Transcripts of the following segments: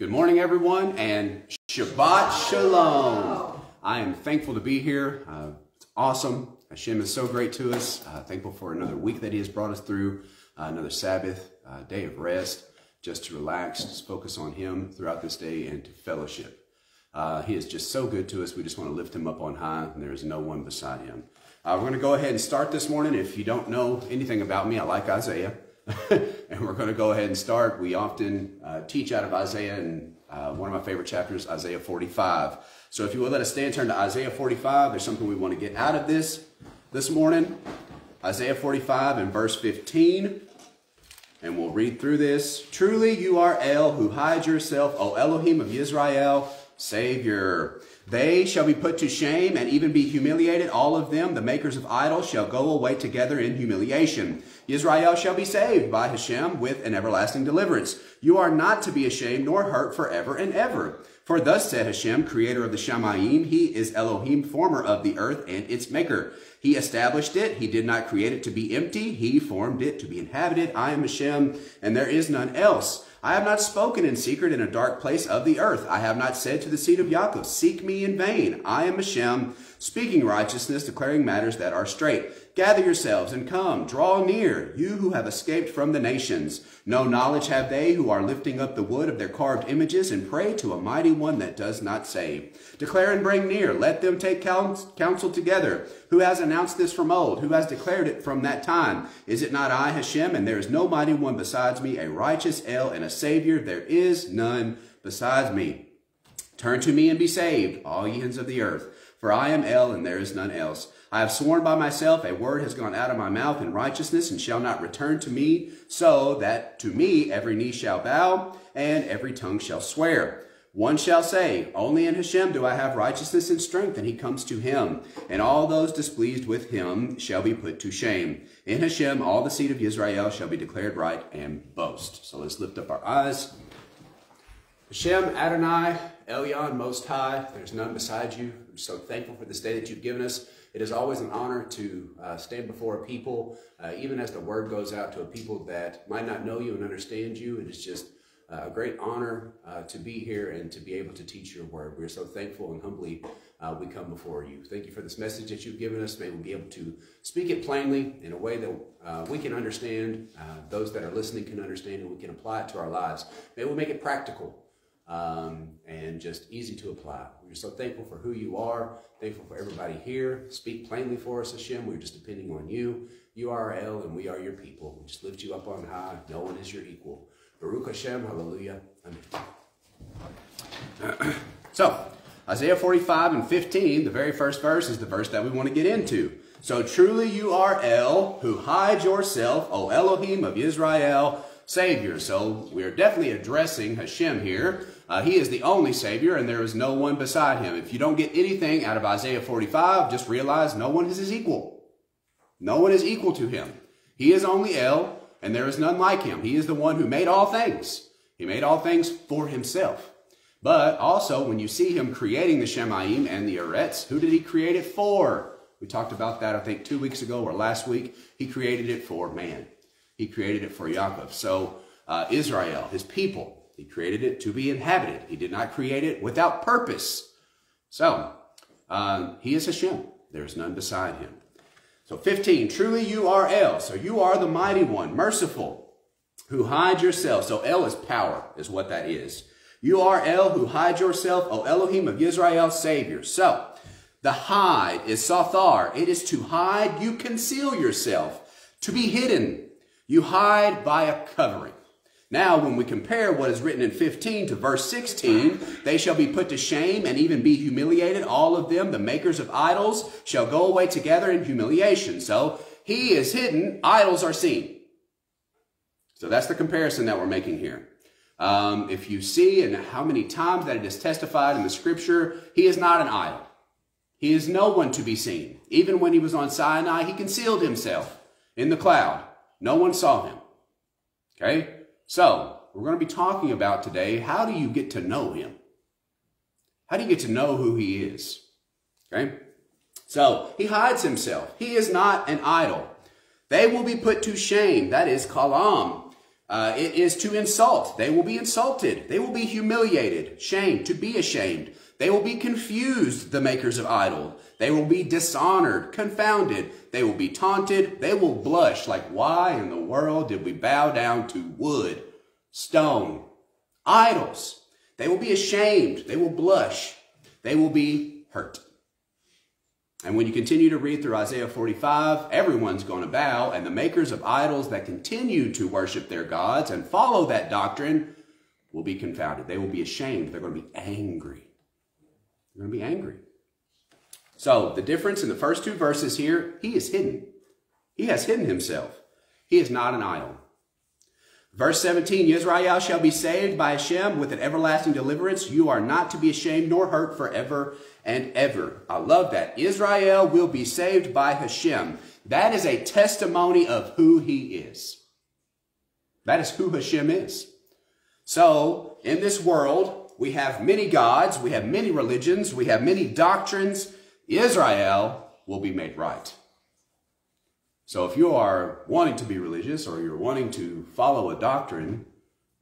Good morning, everyone, and Shabbat Shalom. I am thankful to be here. Uh, it's awesome. Hashem is so great to us. Uh, thankful for another week that He has brought us through, uh, another Sabbath, uh, day of rest, just to relax, just focus on Him throughout this day and to fellowship. Uh, he is just so good to us. We just want to lift Him up on high, and there is no one beside Him. Uh, we're going to go ahead and start this morning. If you don't know anything about me, I like Isaiah. and we're going to go ahead and start. We often uh, teach out of Isaiah, and uh, one of my favorite chapters, Isaiah 45. So if you will let us stand, turn to Isaiah 45. There's something we want to get out of this this morning. Isaiah 45 and verse 15. And we'll read through this. Truly you are El, who hides yourself, O Elohim of Israel, Savior. They shall be put to shame and even be humiliated. All of them, the makers of idols, shall go away together in humiliation. Israel shall be saved by Hashem with an everlasting deliverance. You are not to be ashamed nor hurt forever and ever. For thus said Hashem, creator of the Shamayim, he is Elohim, former of the earth and its maker. He established it. He did not create it to be empty. He formed it to be inhabited. I am Hashem, and there is none else. I have not spoken in secret in a dark place of the earth. I have not said to the seed of Yaakov, Seek me in vain. I am Hashem, speaking righteousness, declaring matters that are straight. Gather yourselves and come, draw near, you who have escaped from the nations. No knowledge have they who are lifting up the wood of their carved images and pray to a mighty one that does not save. Declare and bring near, let them take counsel together. Who has announced this from old? Who has declared it from that time? Is it not I, Hashem, and there is no mighty one besides me, a righteous El and a Savior? There is none besides me. Turn to me and be saved, all ye ends of the earth. For I am El, and there is none else. I have sworn by myself, a word has gone out of my mouth in righteousness, and shall not return to me, so that to me every knee shall bow, and every tongue shall swear. One shall say, Only in Hashem do I have righteousness and strength, and he comes to him. And all those displeased with him shall be put to shame. In Hashem all the seed of Israel shall be declared right and boast. So let's lift up our eyes. Hashem, Adonai, Elyon, Most High, there's none beside you. I'm so thankful for this day that you've given us. It is always an honor to uh, stand before a people, uh, even as the word goes out to a people that might not know you and understand you. It is just uh, a great honor uh, to be here and to be able to teach your word. We're so thankful and humbly uh, we come before you. Thank you for this message that you've given us. May we be able to speak it plainly in a way that we can understand, those that are listening can understand, and we can apply it to our lives. May we make it practical um, and just easy to apply. We're so thankful for who you are, thankful for everybody here. Speak plainly for us, Hashem. We're just depending on you. You are our El, and we are your people. We just lift you up on high. No one is your equal. Baruch Hashem, hallelujah, amen. so, Isaiah 45 and 15, the very first verse is the verse that we want to get into. So truly you are El, who hide yourself, O Elohim of Israel, Savior. So we are definitely addressing Hashem here. Uh, he is the only Savior, and there is no one beside him. If you don't get anything out of Isaiah 45, just realize no one is his equal. No one is equal to him. He is only El, and there is none like him. He is the one who made all things. He made all things for himself. But also, when you see him creating the Shemaim and the Eretz, who did he create it for? We talked about that, I think, two weeks ago or last week. He created it for man. He created it for Yaakov. So uh, Israel, his people, he created it to be inhabited. He did not create it without purpose. So, uh, he is Hashem. There is none beside him. So 15, truly you are El. So you are the mighty one, merciful, who hide yourself. So El is power, is what that is. You are El who hide yourself, O Elohim of Israel, Savior. So, the hide is Sathar. It is to hide. You conceal yourself. To be hidden. You hide by a covering. Now, when we compare what is written in 15 to verse 16, they shall be put to shame and even be humiliated. All of them, the makers of idols, shall go away together in humiliation. So he is hidden, idols are seen. So that's the comparison that we're making here. Um, if you see and how many times that it is testified in the scripture, he is not an idol. He is no one to be seen. Even when he was on Sinai, he concealed himself in the cloud. No one saw him. Okay? So, we're going to be talking about today, how do you get to know him? How do you get to know who he is? Okay? So, he hides himself. He is not an idol. They will be put to shame. That is kalam. Uh, it is to insult. They will be insulted. They will be humiliated, shamed, to be ashamed. They will be confused, the makers of idol. They will be dishonored, confounded. They will be taunted. They will blush like, why in the world did we bow down to wood, stone, idols? They will be ashamed. They will blush. They will be hurt. And when you continue to read through Isaiah 45, everyone's going to bow, and the makers of idols that continue to worship their gods and follow that doctrine will be confounded. They will be ashamed. They're going to be angry. Going to be angry. So the difference in the first two verses here, he is hidden. He has hidden himself. He is not an idol. Verse 17, Israel shall be saved by Hashem with an everlasting deliverance. You are not to be ashamed nor hurt forever and ever. I love that. Israel will be saved by Hashem. That is a testimony of who he is. That is who Hashem is. So, in this world, we have many gods, we have many religions, we have many doctrines. Israel will be made right. So if you are wanting to be religious or you're wanting to follow a doctrine,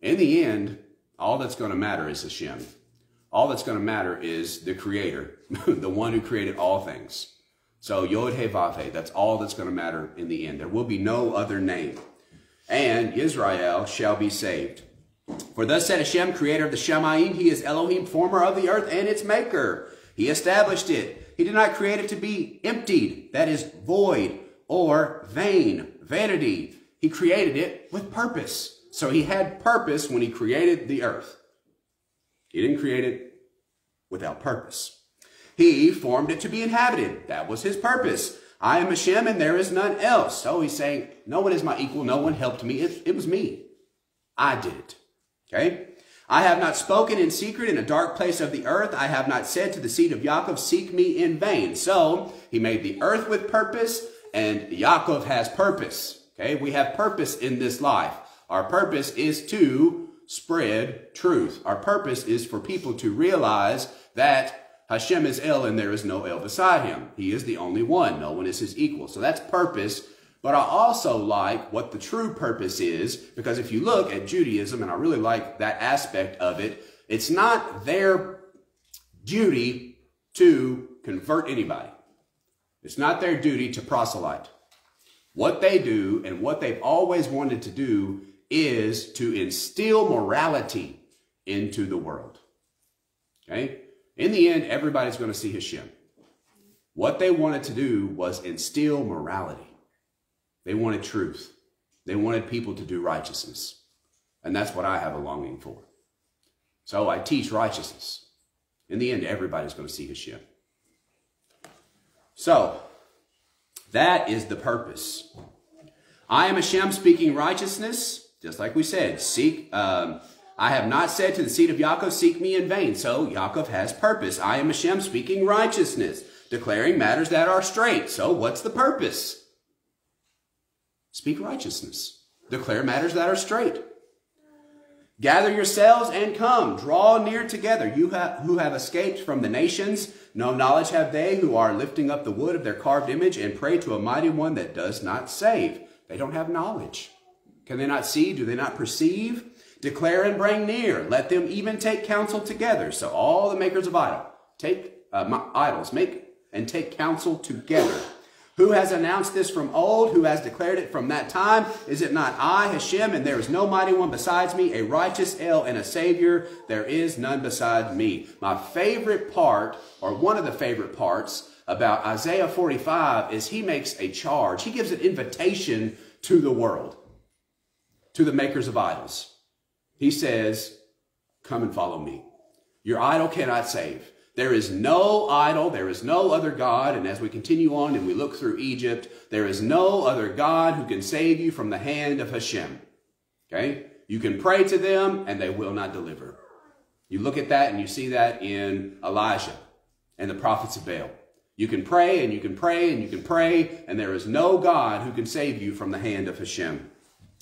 in the end, all that's going to matter is Hashem all that's going to matter is the creator, the one who created all things. So Yod He Vav He, that's all that's going to matter in the end. There will be no other name. And Israel shall be saved. For thus said Hashem, creator of the Shemaim, he is Elohim, former of the earth and its maker. He established it. He did not create it to be emptied, that is void or vain, vanity. He created it with purpose. So he had purpose when he created the earth. He didn't create it without purpose. He formed it to be inhabited. That was his purpose. I am Hashem and there is none else. So he's saying, no one is my equal. No one helped me. It, it was me. I did it. Okay? I have not spoken in secret in a dark place of the earth. I have not said to the seed of Yaakov, seek me in vain. So he made the earth with purpose and Yaakov has purpose. Okay? We have purpose in this life. Our purpose is to spread truth. Our purpose is for people to realize that Hashem is El and there is no El beside him. He is the only one. No one is his equal. So that's purpose. But I also like what the true purpose is because if you look at Judaism, and I really like that aspect of it, it's not their duty to convert anybody. It's not their duty to proselyte. What they do and what they've always wanted to do is to instill morality into the world. Okay? In the end, everybody's going to see Hashem. What they wanted to do was instill morality. They wanted truth. They wanted people to do righteousness. And that's what I have a longing for. So I teach righteousness. In the end, everybody's going to see Hashem. So, that is the purpose. I am Hashem speaking righteousness just like we said, seek, um, I have not said to the seed of Yaakov, seek me in vain. So Yaakov has purpose. I am Hashem speaking righteousness, declaring matters that are straight. So what's the purpose? Speak righteousness. Declare matters that are straight. Gather yourselves and come. Draw near together. You have, who have escaped from the nations. No knowledge have they who are lifting up the wood of their carved image and pray to a mighty one that does not save. They don't have knowledge. Can they not see? Do they not perceive? Declare and bring near. Let them even take counsel together. So all the makers of idol, take uh, idols, make and take counsel together. Who has announced this from old? Who has declared it from that time? Is it not I, Hashem, and there is no mighty one besides me, a righteous El and a Savior? There is none beside me. My favorite part, or one of the favorite parts about Isaiah 45 is he makes a charge. He gives an invitation to the world to the makers of idols. He says, come and follow me. Your idol cannot save. There is no idol, there is no other God, and as we continue on and we look through Egypt, there is no other God who can save you from the hand of Hashem. Okay? You can pray to them and they will not deliver. You look at that and you see that in Elijah and the prophets of Baal. You can pray and you can pray and you can pray, and there is no God who can save you from the hand of Hashem.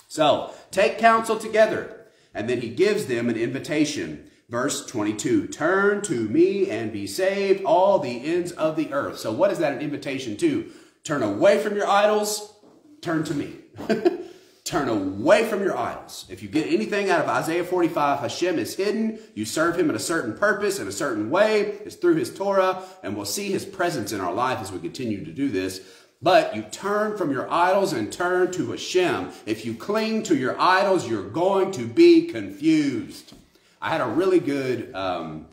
So take counsel together. And then he gives them an invitation. Verse 22, turn to me and be saved, all the ends of the earth. So what is that an invitation to? Turn away from your idols, turn to me. Turn away from your idols. If you get anything out of Isaiah 45, Hashem is hidden. You serve him in a certain purpose, in a certain way. It's through his Torah, and we'll see his presence in our life as we continue to do this. But you turn from your idols and turn to Hashem. If you cling to your idols, you're going to be confused. I had a really good, um,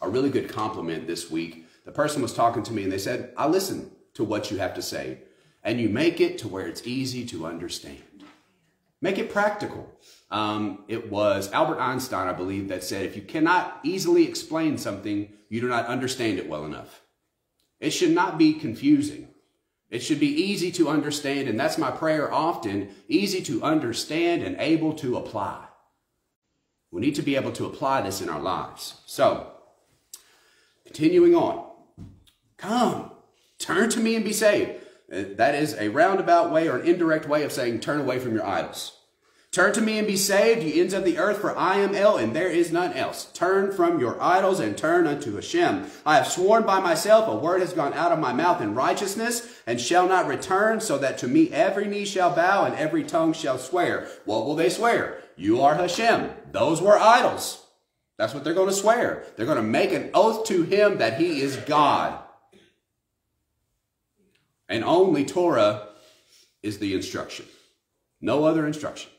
a really good compliment this week. The person was talking to me and they said, I listen to what you have to say and you make it to where it's easy to understand. Make it practical. Um, it was Albert Einstein, I believe, that said, if you cannot easily explain something, you do not understand it well enough. It should not be confusing. It should be easy to understand, and that's my prayer often, easy to understand and able to apply. We need to be able to apply this in our lives. So, continuing on. Come, turn to me and be saved. Uh, that is a roundabout way or an indirect way of saying turn away from your idols. Turn to me and be saved, ye ends of the earth, for I am El, and there is none else. Turn from your idols and turn unto Hashem. I have sworn by myself, a word has gone out of my mouth in righteousness, and shall not return, so that to me every knee shall bow and every tongue shall swear. What will they swear? You are Hashem. Those were idols. That's what they're going to swear. They're going to make an oath to him that he is God. And only Torah is the instruction. No other instruction.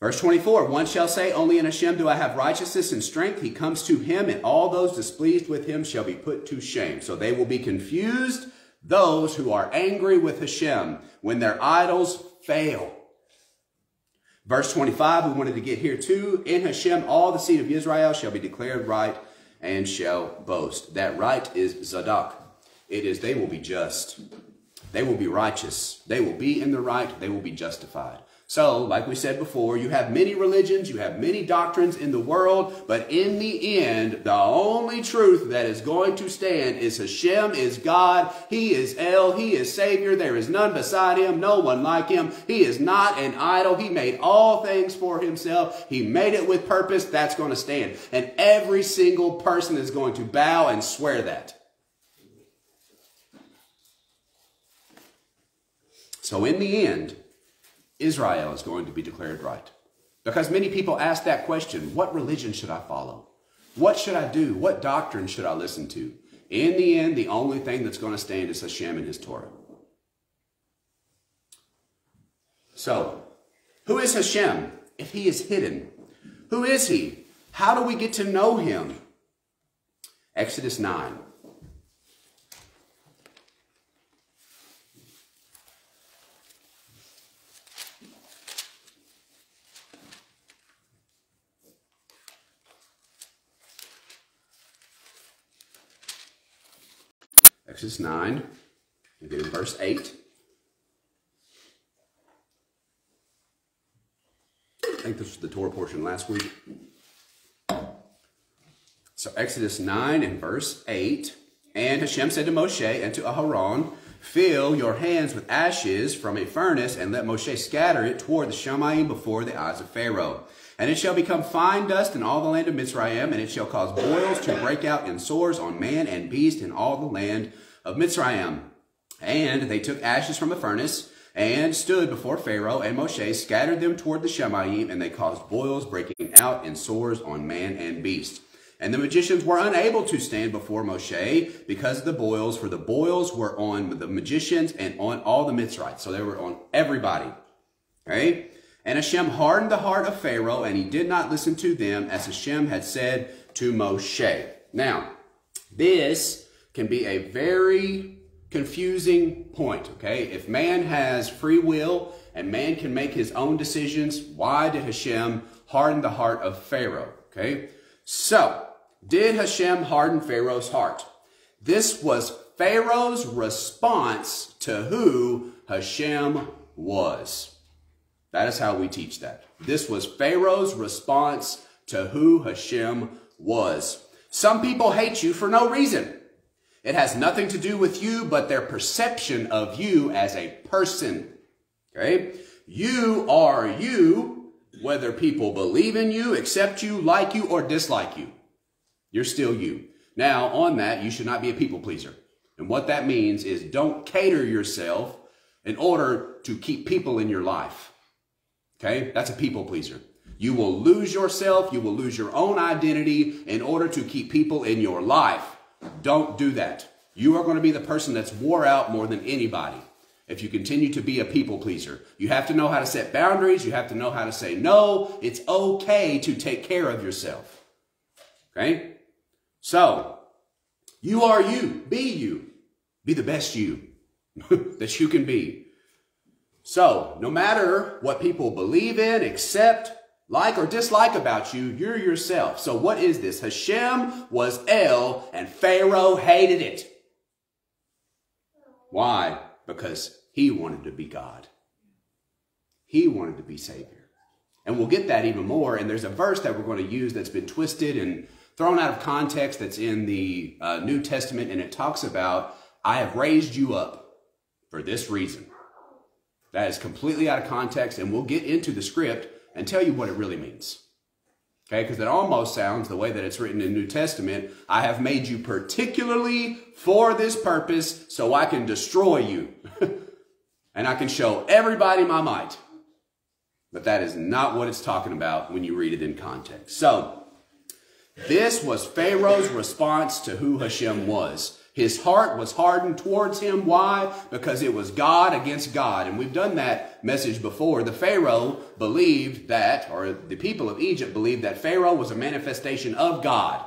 Verse 24, one shall say, Only in Hashem do I have righteousness and strength. He comes to him, and all those displeased with him shall be put to shame. So they will be confused, those who are angry with Hashem, when their idols fail. Verse 25, we wanted to get here too. In Hashem, all the seed of Israel shall be declared right and shall boast. That right is Zadok. It is they will be just. They will be righteous. They will be in the right. They will be justified. So, like we said before, you have many religions, you have many doctrines in the world, but in the end, the only truth that is going to stand is Hashem is God, He is El, He is Savior, there is none beside Him, no one like Him. He is not an idol, He made all things for Himself, He made it with purpose, that's going to stand. And every single person is going to bow and swear that. So in the end, Israel is going to be declared right. Because many people ask that question, what religion should I follow? What should I do? What doctrine should I listen to? In the end, the only thing that's going to stand is Hashem and his Torah. So, who is Hashem if he is hidden? Who is he? How do we get to know him? Exodus 9. Exodus 9, and in verse 8. I think this was the Torah portion last week. So Exodus 9 and verse 8. And Hashem said to Moshe and to Aharon, Fill your hands with ashes from a furnace, and let Moshe scatter it toward the Shamayim before the eyes of Pharaoh. And it shall become fine dust in all the land of Mitzrayim, and it shall cause boils to break out in sores on man and beast in all the land of Mitzrayim. And they took ashes from the furnace and stood before Pharaoh and Moshe, scattered them toward the Shemayim, and they caused boils breaking out in sores on man and beast. And the magicians were unable to stand before Moshe because of the boils, for the boils were on the magicians and on all the Mitzrites. So they were on everybody. Okay? And Hashem hardened the heart of Pharaoh, and he did not listen to them, as Hashem had said to Moshe. Now, this can be a very confusing point, okay? If man has free will and man can make his own decisions, why did Hashem harden the heart of Pharaoh, okay? So, did Hashem harden Pharaoh's heart? This was Pharaoh's response to who Hashem was. That is how we teach that. This was Pharaoh's response to who Hashem was. Some people hate you for no reason. It has nothing to do with you, but their perception of you as a person. Okay? You are you, whether people believe in you, accept you, like you, or dislike you. You're still you. Now, on that, you should not be a people pleaser. And what that means is don't cater yourself in order to keep people in your life. Okay? That's a people pleaser. You will lose yourself. You will lose your own identity in order to keep people in your life. Don't do that. You are going to be the person that's wore out more than anybody if you continue to be a people pleaser. You have to know how to set boundaries. You have to know how to say no. It's okay to take care of yourself. Okay? So, you are you. Be you. Be the best you that you can be. So, no matter what people believe in, accept, like or dislike about you, you're yourself. So what is this? Hashem was El and Pharaoh hated it. Why? Because he wanted to be God. He wanted to be Savior. And we'll get that even more. And there's a verse that we're going to use that's been twisted and thrown out of context that's in the uh, New Testament. And it talks about, I have raised you up for this reason. That is completely out of context. And we'll get into the script and tell you what it really means. Okay, because it almost sounds the way that it's written in New Testament, I have made you particularly for this purpose so I can destroy you. and I can show everybody my might. But that is not what it's talking about when you read it in context. So, this was Pharaoh's response to who Hashem was. His heart was hardened towards him. Why? Because it was God against God. And we've done that message before. The Pharaoh believed that, or the people of Egypt believed that Pharaoh was a manifestation of God.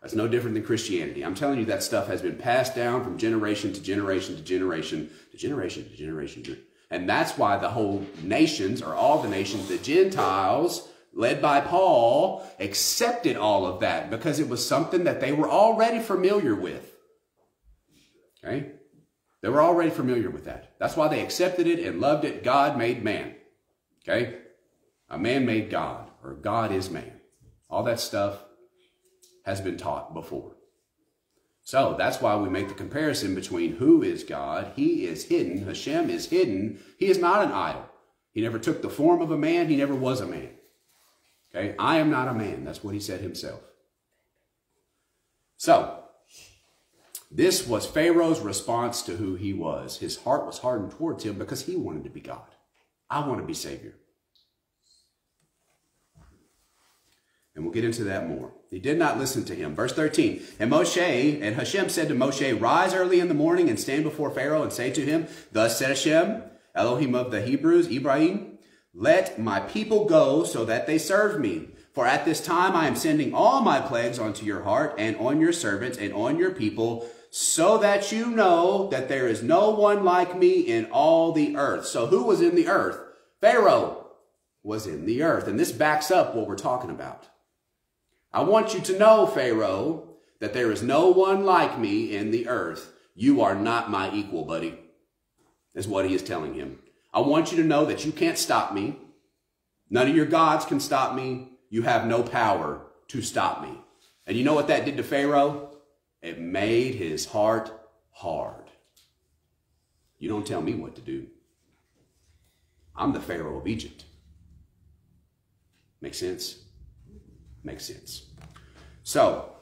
That's no different than Christianity. I'm telling you that stuff has been passed down from generation to generation to generation to generation to generation. And that's why the whole nations, or all the nations, the Gentiles, led by Paul, accepted all of that because it was something that they were already familiar with. Okay? They were already familiar with that. That's why they accepted it and loved it. God made man. Okay? A man made God, or God is man. All that stuff has been taught before. So that's why we make the comparison between who is God. He is hidden. Hashem is hidden. He is not an idol. He never took the form of a man. He never was a man. Okay? I am not a man. That's what he said himself. So, this was Pharaoh's response to who he was. His heart was hardened towards him because he wanted to be God. I want to be Savior. And we'll get into that more. He did not listen to him. Verse 13. And Moshe, and Hashem said to Moshe, Rise early in the morning and stand before Pharaoh and say to him, Thus said Hashem, Elohim of the Hebrews, Ibrahim, Let my people go so that they serve me. For at this time I am sending all my plagues onto your heart and on your servants and on your people so that you know that there is no one like me in all the earth. So who was in the earth? Pharaoh was in the earth. And this backs up what we're talking about. I want you to know, Pharaoh, that there is no one like me in the earth. You are not my equal, buddy, is what he is telling him. I want you to know that you can't stop me. None of your gods can stop me. You have no power to stop me. And you know what that did to Pharaoh? It made his heart hard. You don't tell me what to do. I'm the Pharaoh of Egypt. Make sense? Makes sense. So,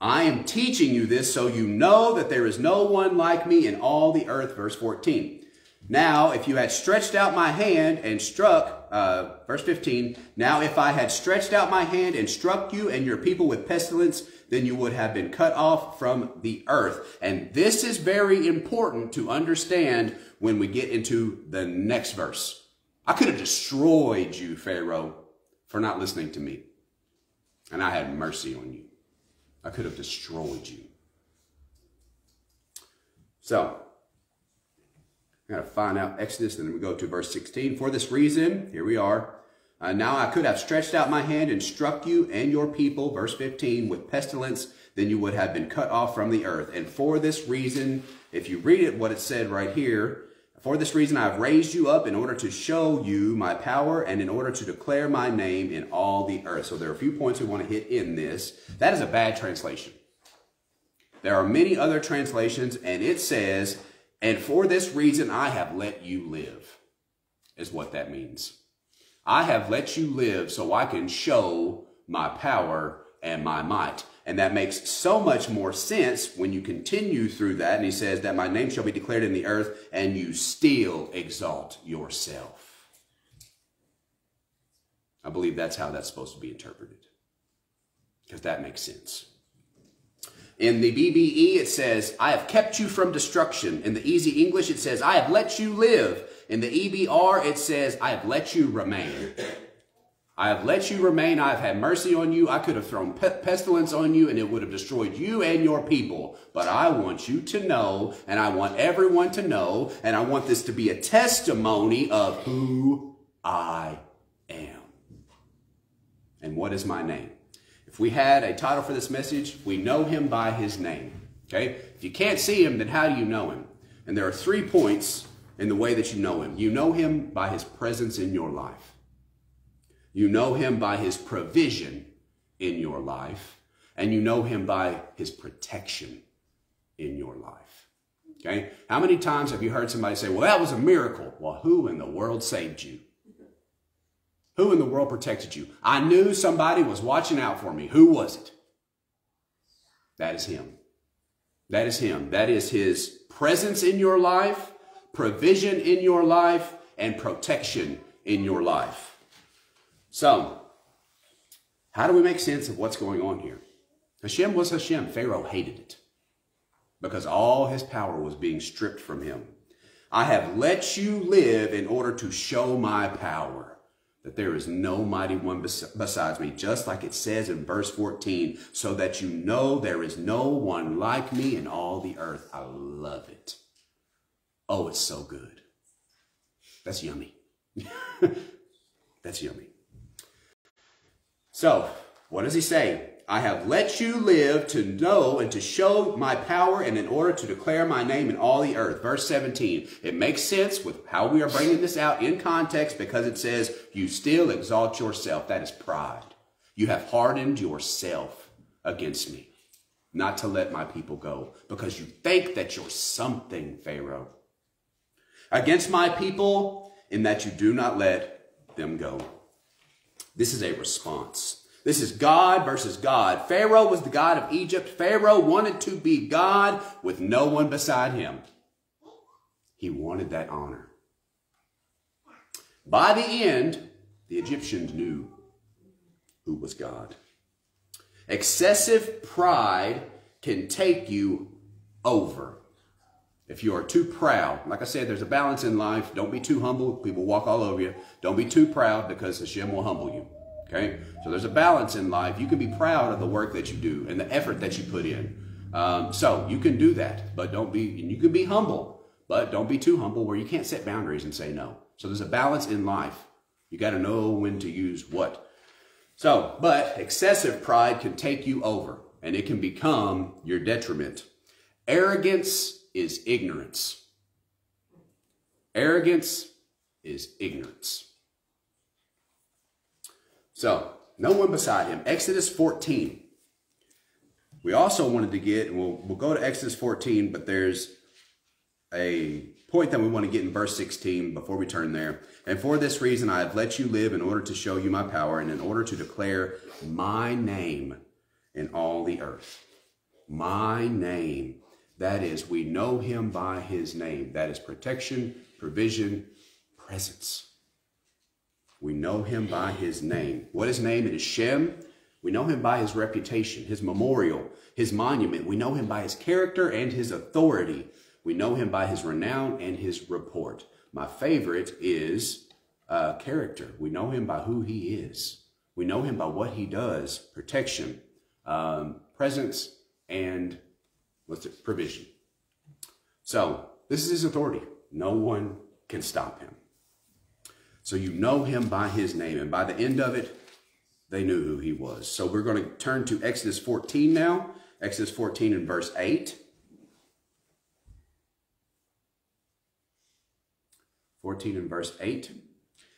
I am teaching you this so you know that there is no one like me in all the earth. Verse 14. Now, if you had stretched out my hand and struck, uh, verse 15, now if I had stretched out my hand and struck you and your people with pestilence, then you would have been cut off from the earth. And this is very important to understand when we get into the next verse. I could have destroyed you, Pharaoh, for not listening to me. And I had mercy on you. I could have destroyed you. So, I got to find out Exodus, and then we go to verse 16. For this reason, here we are. Uh, now I could have stretched out my hand and struck you and your people, verse 15, with pestilence, then you would have been cut off from the earth. And for this reason, if you read it, what it said right here, for this reason I have raised you up in order to show you my power and in order to declare my name in all the earth. So there are a few points we want to hit in this. That is a bad translation. There are many other translations, and it says, and for this reason I have let you live, is what that means. I have let you live so I can show my power and my might. And that makes so much more sense when you continue through that. And he says that my name shall be declared in the earth and you still exalt yourself. I believe that's how that's supposed to be interpreted because that makes sense. In the BBE, it says, I have kept you from destruction. In the easy English, it says, I have let you live. In the EBR, it says, I have let you remain. I have let you remain. I have had mercy on you. I could have thrown pestilence on you and it would have destroyed you and your people. But I want you to know, and I want everyone to know, and I want this to be a testimony of who I am. And what is my name? If we had a title for this message, we know him by his name. Okay? If you can't see him, then how do you know him? And there are three points in the way that you know him. You know him by his presence in your life. You know him by his provision in your life. And you know him by his protection in your life. Okay? How many times have you heard somebody say, well, that was a miracle? Well, who in the world saved you? Who in the world protected you? I knew somebody was watching out for me. Who was it? That is him. That is him. That is his presence in your life, provision in your life, and protection in your life. So, how do we make sense of what's going on here? Hashem was Hashem. Pharaoh hated it because all his power was being stripped from him. I have let you live in order to show my power that there is no mighty one besides me, just like it says in verse 14, so that you know there is no one like me in all the earth. I love it. Oh, it's so good. That's yummy. That's yummy. So, what does he say? I have let you live to know and to show my power and in order to declare my name in all the earth. Verse 17. It makes sense with how we are bringing this out in context because it says, you still exalt yourself. That is pride. You have hardened yourself against me not to let my people go because you think that you're something, Pharaoh. Against my people in that you do not let them go. This is a response. This is God versus God. Pharaoh was the God of Egypt. Pharaoh wanted to be God with no one beside him. He wanted that honor. By the end, the Egyptians knew who was God. Excessive pride can take you over. If you are too proud, like I said, there's a balance in life. Don't be too humble. People walk all over you. Don't be too proud because Hashem will humble you. Okay? So there's a balance in life. You can be proud of the work that you do and the effort that you put in. Um, so you can do that, but don't be, you can be humble, but don't be too humble where you can't set boundaries and say no. So there's a balance in life. You got to know when to use what. So, but excessive pride can take you over and it can become your detriment. Arrogance is ignorance. Arrogance is ignorance. So, no one beside him. Exodus 14. We also wanted to get, and we'll, we'll go to Exodus 14, but there's a point that we want to get in verse 16 before we turn there. And for this reason, I have let you live in order to show you my power and in order to declare my name in all the earth. My name. That is, we know him by his name. That is protection, provision, presence. We know him by his name. What his name is Shem. We know him by his reputation, his memorial, his monument. We know him by his character and his authority. We know him by his renown and his report. My favorite is uh, character. We know him by who he is. We know him by what he does, protection, um, presence, and what's it, provision. So this is his authority. No one can stop him. So you know him by his name. And by the end of it, they knew who he was. So we're going to turn to Exodus 14 now. Exodus 14 and verse 8. 14 and verse 8.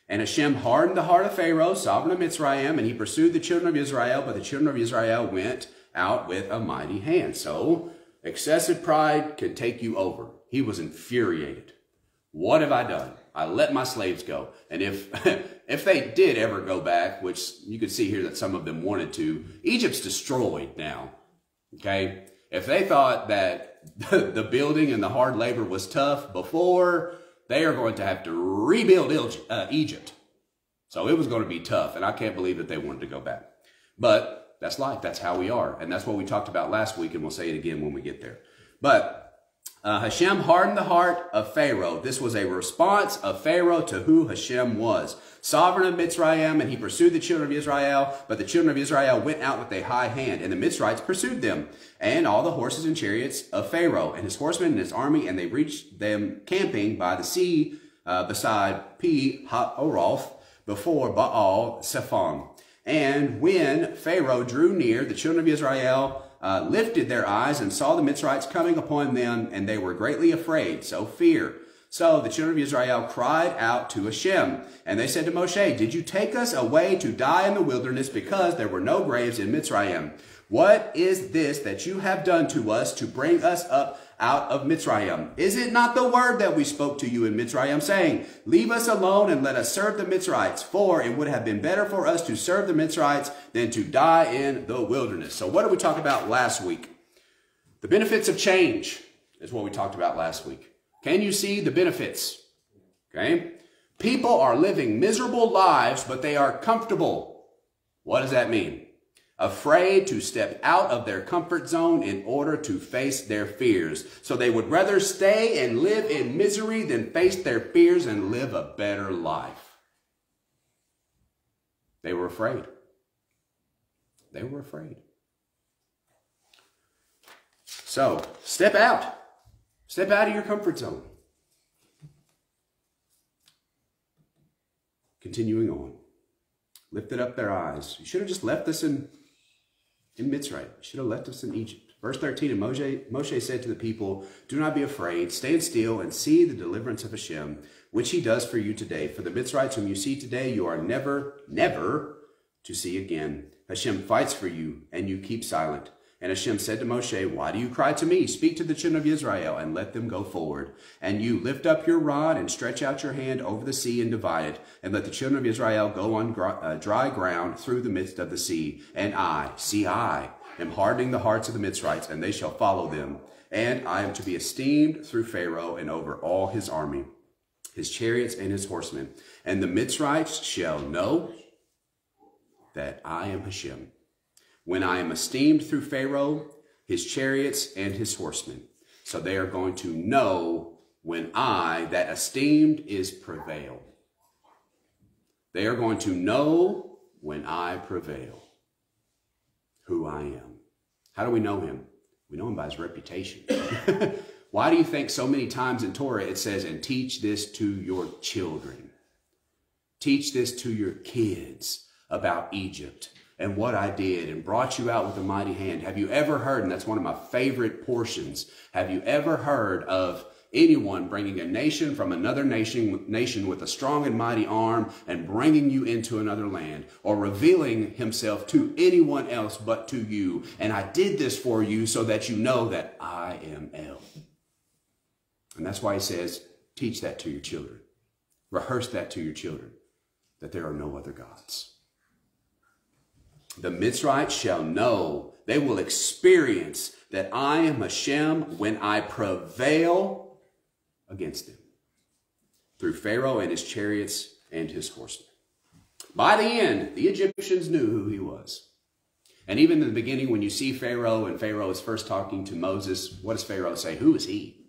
And Hashem hardened the heart of Pharaoh, sovereign of Mitzrayim, and he pursued the children of Israel, but the children of Israel went out with a mighty hand. So excessive pride can take you over. He was infuriated. What have I done? I let my slaves go. And if, if they did ever go back, which you can see here that some of them wanted to, Egypt's destroyed now. Okay. If they thought that the building and the hard labor was tough before, they are going to have to rebuild uh, Egypt. So it was going to be tough. And I can't believe that they wanted to go back. But that's life. That's how we are. And that's what we talked about last week. And we'll say it again when we get there. But uh, Hashem hardened the heart of Pharaoh. This was a response of Pharaoh to who Hashem was. Sovereign of Mitzrayim, and he pursued the children of Israel, but the children of Israel went out with a high hand, and the Mitzrites pursued them, and all the horses and chariots of Pharaoh, and his horsemen and his army, and they reached them camping by the sea uh, beside Pi Hahiroth before Baal Zephon. And when Pharaoh drew near, the children of Israel uh, lifted their eyes and saw the Mitzrites coming upon them, and they were greatly afraid, so fear. So the children of Israel cried out to Hashem, and they said to Moshe, Did you take us away to die in the wilderness because there were no graves in Mitzrayim? What is this that you have done to us to bring us up out of Mitzrayim? Is it not the word that we spoke to you in Mitzrayim, saying, Leave us alone and let us serve the Mitzrites, for it would have been better for us to serve the Mitzrites than to die in the wilderness. So what did we talk about last week? The benefits of change is what we talked about last week. Can you see the benefits? Okay. People are living miserable lives, but they are comfortable. What does that mean? Afraid to step out of their comfort zone in order to face their fears. So they would rather stay and live in misery than face their fears and live a better life. They were afraid. They were afraid. So step out. Step out of your comfort zone. Continuing on. Lifted up their eyes. You should have just left this in in Mitzrayim. Should have left us in Egypt. Verse 13, and Moshe, Moshe said to the people, Do not be afraid, stand still and see the deliverance of Hashem, which he does for you today. For the Mitzrites whom you see today, you are never, never to see again. Hashem fights for you, and you keep silent. And Hashem said to Moshe, Why do you cry to me? Speak to the children of Israel and let them go forward. And you lift up your rod and stretch out your hand over the sea and divide it. And let the children of Israel go on uh, dry ground through the midst of the sea. And I, see I, am hardening the hearts of the Mitzrites, and they shall follow them. And I am to be esteemed through Pharaoh and over all his army, his chariots and his horsemen. And the Mitzrites shall know that I am Hashem when I am esteemed through Pharaoh, his chariots, and his horsemen. So they are going to know when I, that esteemed, is prevail. They are going to know when I prevail who I am. How do we know him? We know him by his reputation. Why do you think so many times in Torah it says, and teach this to your children? Teach this to your kids about Egypt and what I did and brought you out with a mighty hand. Have you ever heard, and that's one of my favorite portions, have you ever heard of anyone bringing a nation from another nation, nation with a strong and mighty arm and bringing you into another land or revealing himself to anyone else but to you. And I did this for you so that you know that I am El. And that's why he says, teach that to your children. Rehearse that to your children, that there are no other gods the Mitzrites shall know, they will experience that I am Hashem when I prevail against them through Pharaoh and his chariots and his horsemen. By the end, the Egyptians knew who he was. And even in the beginning, when you see Pharaoh and Pharaoh is first talking to Moses, what does Pharaoh say? Who is he?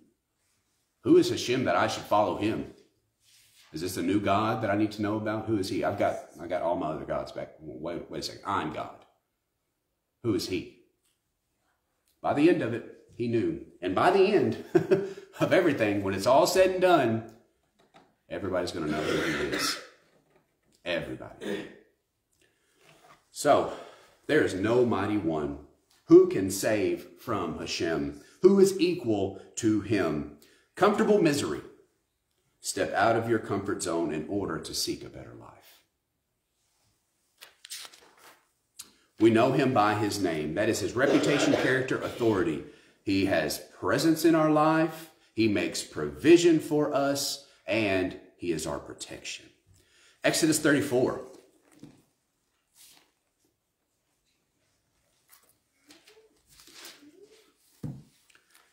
Who is Hashem that I should follow him? Is this a new God that I need to know about? Who is he? I've got, I've got all my other gods back. Wait, wait a second. I'm God. Who is he? By the end of it, he knew. And by the end of everything, when it's all said and done, everybody's going to know who he is. Everybody. So, there is no mighty one who can save from Hashem, who is equal to him. Comfortable misery Step out of your comfort zone in order to seek a better life. We know him by his name. That is his reputation, character, authority. He has presence in our life. He makes provision for us. And He is our protection. Exodus 34.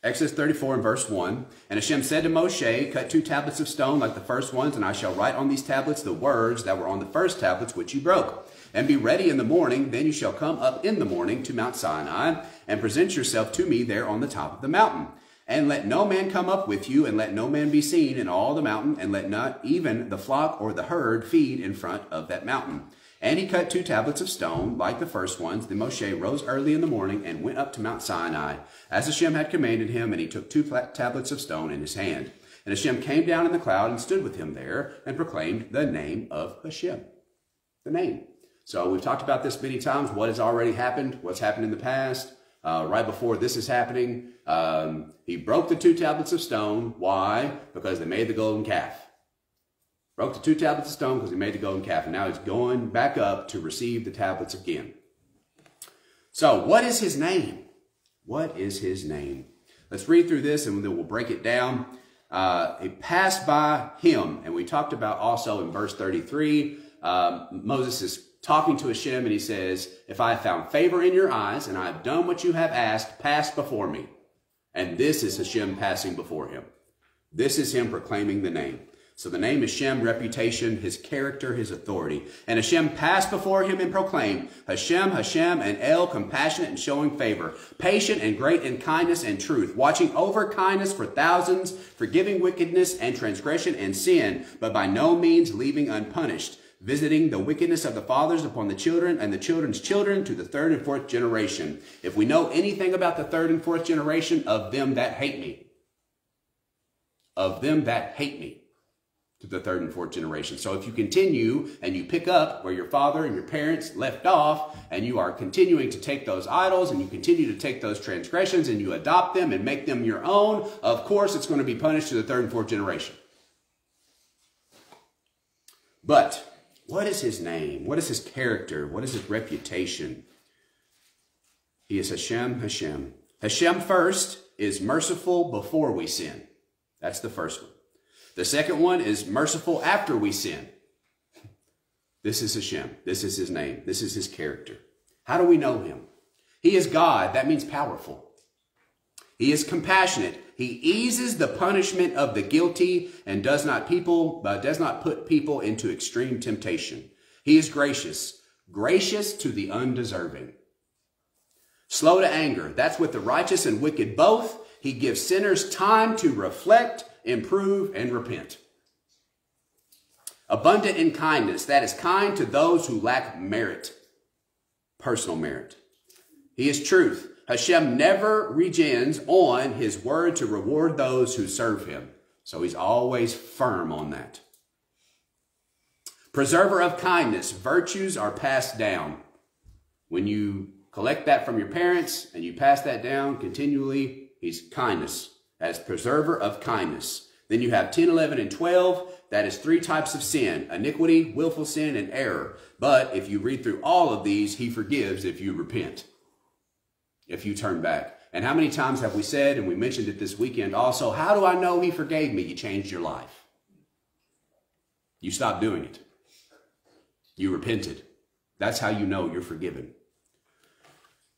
Exodus 34 and verse 1. And Hashem said to Moshe, Cut two tablets of stone like the first ones, and I shall write on these tablets the words that were on the first tablets which you broke. And be ready in the morning, then you shall come up in the morning to Mount Sinai, and present yourself to me there on the top of the mountain. And let no man come up with you, and let no man be seen in all the mountain, and let not even the flock or the herd feed in front of that mountain. And he cut two tablets of stone, like the first ones. Then Moshe rose early in the morning and went up to Mount Sinai, as Hashem had commanded him, and he took two tablets of stone in his hand. And Hashem came down in the cloud and stood with him there, and proclaimed the name of Hashem. The name. So we've talked about this many times, what has already happened, what's happened in the past. Uh, right before this is happening, um, he broke the two tablets of stone. Why? Because they made the golden calf. Broke the two tablets of stone because he made the golden calf. And now he's going back up to receive the tablets again. So what is his name? What is his name? Let's read through this and then we'll break it down. Uh, it passed by him. And we talked about also in verse 33, um, Moses is talking to Hashem and he says, If I have found favor in your eyes and I have done what you have asked, pass before me. And this is Hashem passing before him. This is him proclaiming the name. So the name is Shem, reputation, his character, his authority. And Hashem passed before him and proclaimed, Hashem, Hashem, and El, compassionate and showing favor, patient and great in kindness and truth, watching over kindness for thousands, forgiving wickedness and transgression and sin, but by no means leaving unpunished visiting the wickedness of the fathers upon the children and the children's children to the third and fourth generation. If we know anything about the third and fourth generation, of them that hate me. Of them that hate me. To the third and fourth generation. So if you continue and you pick up where your father and your parents left off, and you are continuing to take those idols and you continue to take those transgressions and you adopt them and make them your own, of course it's going to be punished to the third and fourth generation. But what is his name? What is his character? What is his reputation? He is Hashem, Hashem. Hashem first is merciful before we sin. That's the first one. The second one is merciful after we sin. This is Hashem. This is his name. This is his character. How do we know him? He is God. That means powerful. He is compassionate. He eases the punishment of the guilty and does not people uh, does not put people into extreme temptation. He is gracious, gracious to the undeserving. Slow to anger. That's with the righteous and wicked both. He gives sinners time to reflect, improve, and repent. Abundant in kindness. That is kind to those who lack merit, personal merit. He is truth. Hashem never regens on his word to reward those who serve him. So he's always firm on that. Preserver of kindness. Virtues are passed down. When you collect that from your parents and you pass that down continually, he's kindness as preserver of kindness. Then you have 10, 11, and 12. That is three types of sin, iniquity, willful sin, and error. But if you read through all of these, he forgives if you repent if you turn back. And how many times have we said, and we mentioned it this weekend also, how do I know he forgave me? You changed your life. You stopped doing it. You repented. That's how you know you're forgiven.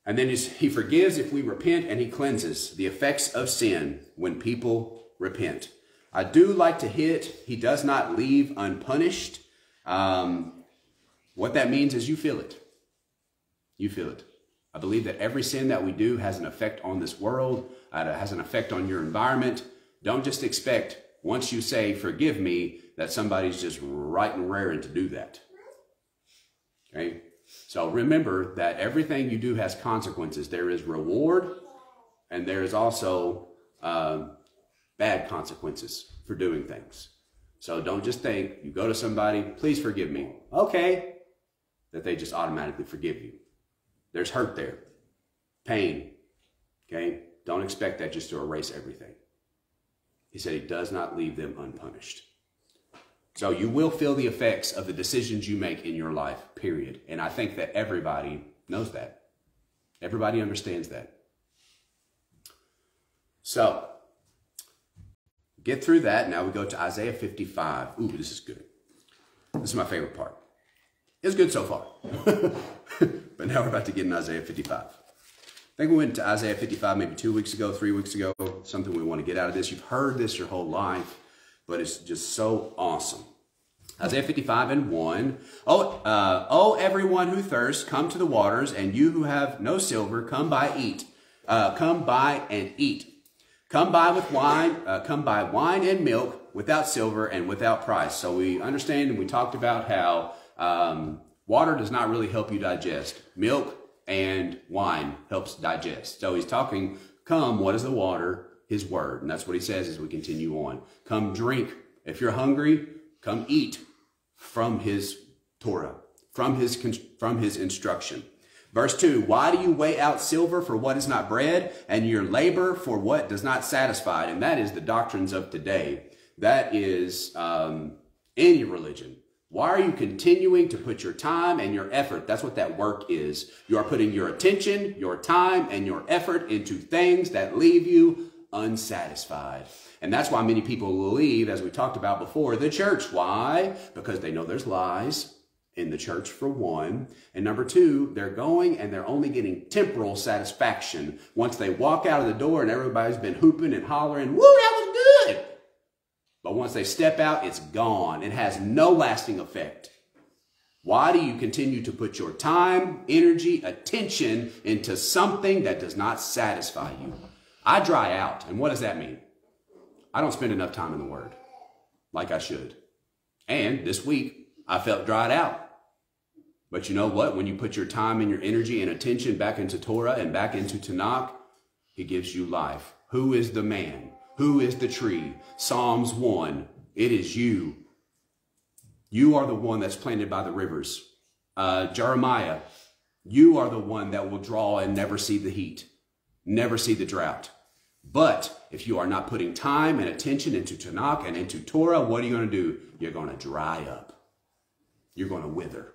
And then he forgives if we repent and he cleanses the effects of sin when people repent. I do like to hit, he does not leave unpunished. Um, what that means is you feel it. You feel it. I believe that every sin that we do has an effect on this world, uh, has an effect on your environment. Don't just expect once you say, forgive me, that somebody's just right and raring to do that. Okay? So remember that everything you do has consequences. There is reward and there is also uh, bad consequences for doing things. So don't just think, you go to somebody, please forgive me. Okay. That they just automatically forgive you. There's hurt there, pain. Okay? Don't expect that just to erase everything. He said he does not leave them unpunished. So you will feel the effects of the decisions you make in your life, period. And I think that everybody knows that. Everybody understands that. So, get through that. Now we go to Isaiah 55. Ooh, this is good. This is my favorite part. It's good so far. but now we're about to get in Isaiah 55. I think we went to Isaiah 55 maybe two weeks ago, three weeks ago, something we want to get out of this. You've heard this your whole life, but it's just so awesome. Isaiah 55 and 1. Oh, uh, oh, everyone who thirsts, come to the waters, and you who have no silver, come buy eat. Uh, come buy and eat. Come buy with wine, uh, come buy wine and milk without silver and without price. So we understand and we talked about how um, water does not really help you digest. Milk and wine helps digest. So he's talking, come, what is the water? His word. And that's what he says as we continue on. Come drink. If you're hungry, come eat from his Torah, from his, from his instruction. Verse 2, why do you weigh out silver for what is not bread, and your labor for what does not satisfy? And that is the doctrines of today. That is um, any religion. Why are you continuing to put your time and your effort? That's what that work is. You are putting your attention, your time, and your effort into things that leave you unsatisfied. And that's why many people leave, as we talked about before, the church. Why? Because they know there's lies in the church, for one. And number two, they're going and they're only getting temporal satisfaction. Once they walk out of the door and everybody's been hooping and hollering, woo, that was good. But once they step out, it's gone. It has no lasting effect. Why do you continue to put your time, energy, attention into something that does not satisfy you? I dry out. And what does that mean? I don't spend enough time in the Word like I should. And this week, I felt dried out. But you know what? When you put your time and your energy and attention back into Torah and back into Tanakh, He gives you life. Who is the man? Who is the tree? Psalms 1. It is you. You are the one that's planted by the rivers. Uh, Jeremiah, you are the one that will draw and never see the heat, never see the drought. But if you are not putting time and attention into Tanakh and into Torah, what are you going to do? You're going to dry up. You're going to wither.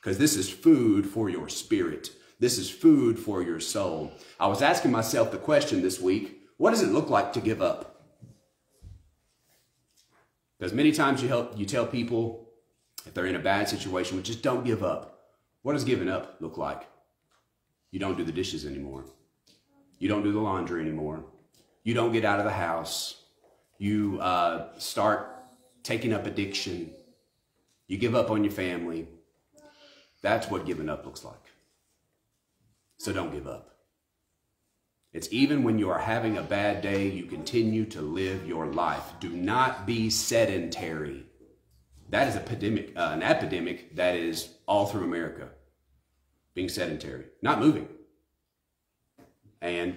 Because this is food for your spirit. This is food for your soul. I was asking myself the question this week, what does it look like to give up? Because many times you help you tell people if they're in a bad situation, well, just don't give up. What does giving up look like? You don't do the dishes anymore. You don't do the laundry anymore. You don't get out of the house. You uh, start taking up addiction. You give up on your family. That's what giving up looks like. So don't give up. It's even when you are having a bad day, you continue to live your life. Do not be sedentary. That is epidemic, uh, an epidemic that is all through America. Being sedentary, not moving. And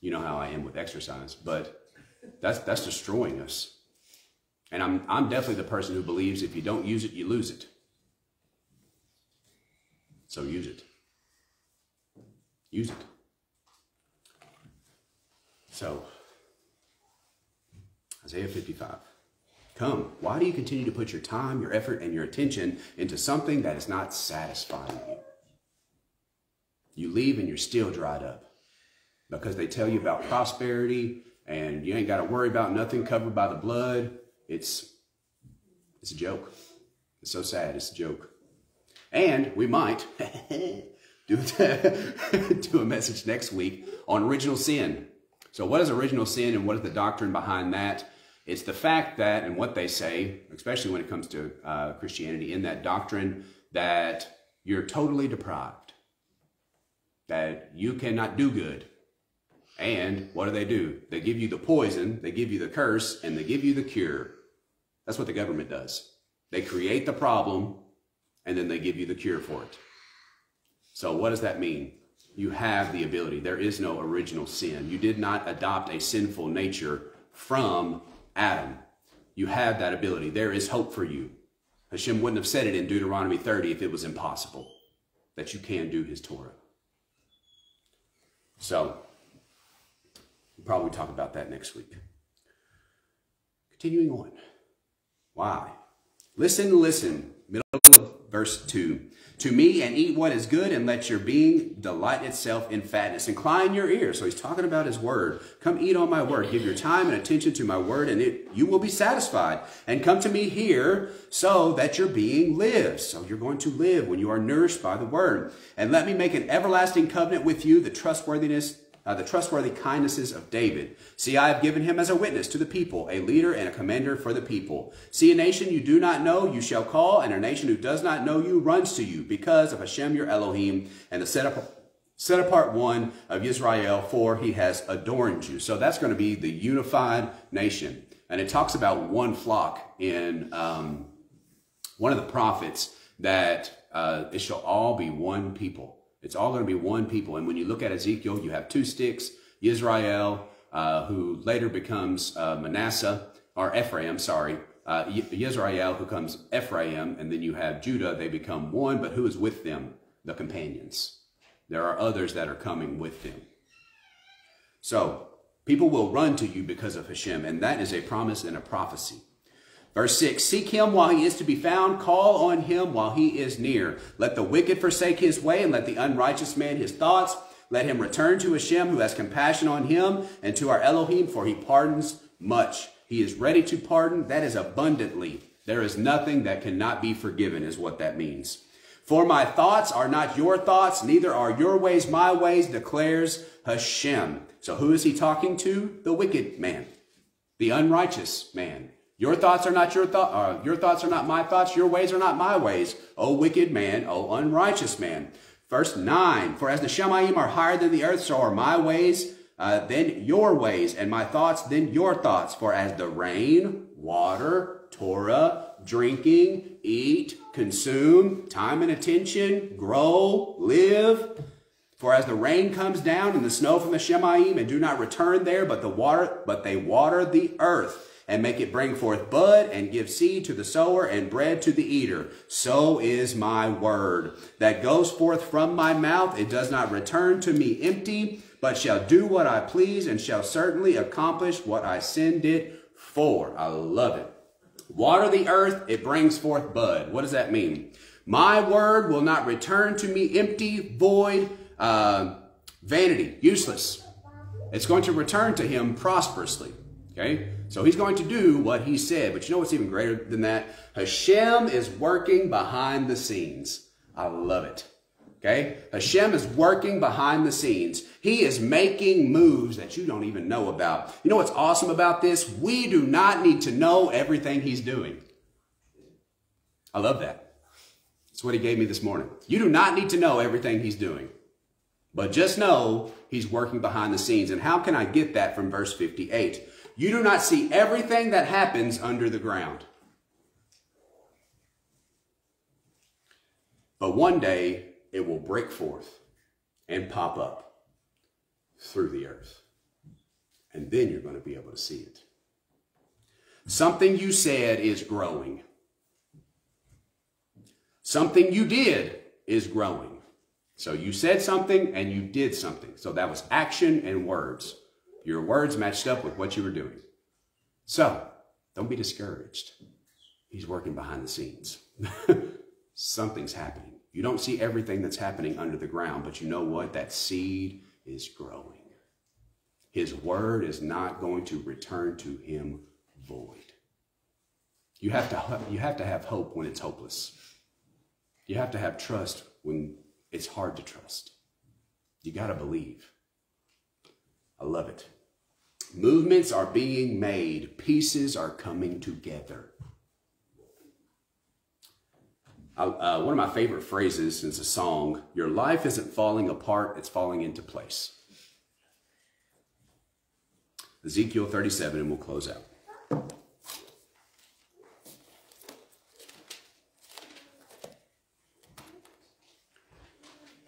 you know how I am with exercise, but that's that's destroying us. And I'm I'm definitely the person who believes if you don't use it, you lose it. So use it. Use it. So, Isaiah 55. Come, why do you continue to put your time, your effort, and your attention into something that is not satisfying you? You leave and you're still dried up because they tell you about prosperity and you ain't got to worry about nothing covered by the blood. It's, it's a joke. It's so sad. It's a joke. And we might do, do a message next week on original sin. So what is original sin and what is the doctrine behind that? It's the fact that, and what they say, especially when it comes to uh, Christianity, in that doctrine, that you're totally deprived, that you cannot do good, and what do they do? They give you the poison, they give you the curse, and they give you the cure. That's what the government does. They create the problem, and then they give you the cure for it. So what does that mean? You have the ability. There is no original sin. You did not adopt a sinful nature from Adam. You have that ability. There is hope for you. Hashem wouldn't have said it in Deuteronomy 30 if it was impossible that you can do his Torah. So, We'll probably talk about that next week. Continuing on. Why? Listen, listen. middle of verse 2. To me and eat what is good and let your being delight itself in fatness. Incline your ear. So he's talking about his word. Come eat on my word. Give your time and attention to my word and it, you will be satisfied. And come to me hear so that your being lives. So you're going to live when you are nourished by the word. And let me make an everlasting covenant with you, the trustworthiness uh, the trustworthy kindnesses of David. See, I have given him as a witness to the people, a leader and a commander for the people. See, a nation you do not know, you shall call, and a nation who does not know you runs to you because of Hashem your Elohim and the set, up, set apart one of Israel, for he has adorned you. So that's going to be the unified nation. And it talks about one flock in um, one of the prophets that uh, it shall all be one people. It's all going to be one people. And when you look at Ezekiel, you have two sticks, Israel, uh, who later becomes uh, Manasseh, or Ephraim, sorry, uh, Israel, who comes Ephraim, and then you have Judah, they become one, but who is with them? The companions. There are others that are coming with them. So, people will run to you because of Hashem, and that is a promise and a prophecy. Verse 6, Seek him while he is to be found, call on him while he is near. Let the wicked forsake his way, and let the unrighteous man his thoughts. Let him return to Hashem, who has compassion on him, and to our Elohim, for he pardons much. He is ready to pardon, that is abundantly. There is nothing that cannot be forgiven, is what that means. For my thoughts are not your thoughts, neither are your ways my ways, declares Hashem. So who is he talking to? The wicked man, the unrighteous man. Your thoughts are not your thoughts. Uh, your thoughts are not my thoughts. Your ways are not my ways. O wicked man, O unrighteous man. Verse 9, For as the Shemaim are higher than the earth, so are my ways, uh, then your ways, and my thoughts, than your thoughts. For as the rain, water, Torah, drinking, eat, consume, time and attention, grow, live. For as the rain comes down and the snow from the Shemaim, and do not return there, but the water, but they water the earth and make it bring forth bud and give seed to the sower and bread to the eater. So is my word that goes forth from my mouth. It does not return to me empty, but shall do what I please and shall certainly accomplish what I send it for. I love it. Water the earth, it brings forth bud. What does that mean? My word will not return to me empty, void, uh, vanity, useless. It's going to return to him prosperously. Okay? So he's going to do what he said. But you know what's even greater than that? Hashem is working behind the scenes. I love it. Okay? Hashem is working behind the scenes. He is making moves that you don't even know about. You know what's awesome about this? We do not need to know everything he's doing. I love that. That's what he gave me this morning. You do not need to know everything he's doing. But just know he's working behind the scenes. And how can I get that from verse 58? You do not see everything that happens under the ground. But one day it will break forth and pop up through the earth. And then you're going to be able to see it. Something you said is growing. Something you did is growing. So you said something and you did something. So that was action and words. Your words matched up with what you were doing. So don't be discouraged. He's working behind the scenes. Something's happening. You don't see everything that's happening under the ground, but you know what? That seed is growing. His word is not going to return to him void. You have to, you have to have hope when it's hopeless. You have to have trust when it's hard to trust. You got to believe. I love it. Movements are being made. Pieces are coming together. Uh, one of my favorite phrases is a song, your life isn't falling apart, it's falling into place. Ezekiel 37, and we'll close out.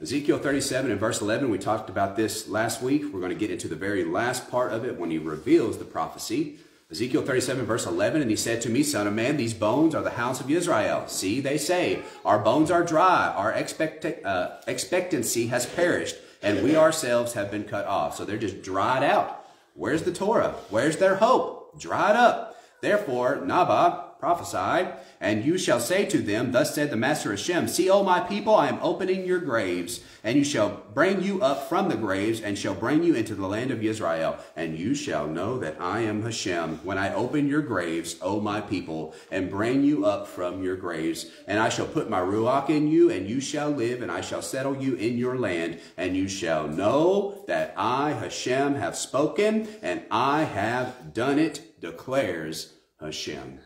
Ezekiel 37 and verse 11, we talked about this last week. We're going to get into the very last part of it when he reveals the prophecy. Ezekiel 37 verse 11, and he said to me, Son of man, these bones are the house of Israel. See, they say, our bones are dry, our expect, uh, expectancy has perished, and we ourselves have been cut off. So they're just dried out. Where's the Torah? Where's their hope? Dried up. Therefore, Nabah, prophesy, and you shall say to them, Thus said the Master Hashem, See, O my people, I am opening your graves, and you shall bring you up from the graves, and shall bring you into the land of Israel. And you shall know that I am Hashem, when I open your graves, O my people, and bring you up from your graves. And I shall put my Ruach in you, and you shall live, and I shall settle you in your land, and you shall know that I, Hashem, have spoken, and I have done it, declares Hashem.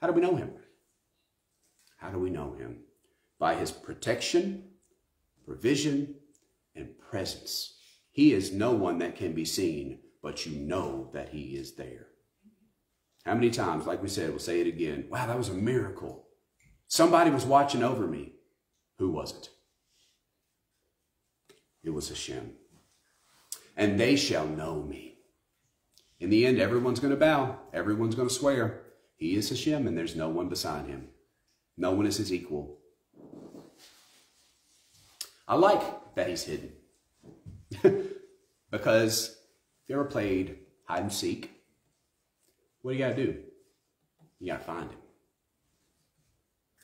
How do we know him? How do we know him? By his protection, provision, and presence. He is no one that can be seen, but you know that he is there. How many times, like we said, we'll say it again. Wow, that was a miracle. Somebody was watching over me. Who was it? It was Hashem. And they shall know me. In the end, everyone's going to bow. Everyone's going to swear. He is Hashem, and there's no one beside him. No one is his equal. I like that he's hidden. because if you ever played hide and seek, what do you got to do? You got to find him.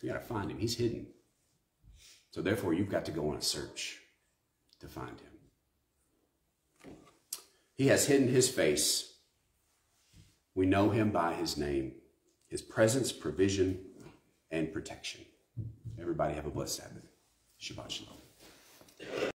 You got to find him. He's hidden. So therefore, you've got to go on a search to find him. He has hidden his face. We know him by his name his presence, provision, and protection. Everybody have a blessed Sabbath. Shabbat Shalom.